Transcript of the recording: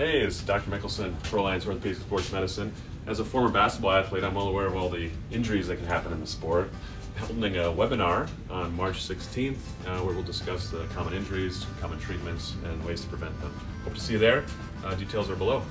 Hey, it's Dr. Mickelson, Proliance Orthopedic Sports Medicine. As a former basketball athlete, I'm well aware of all the injuries that can happen in the sport. I'm holding a webinar on March 16th uh, where we'll discuss the common injuries, common treatments, and ways to prevent them. Hope to see you there. Uh, details are below.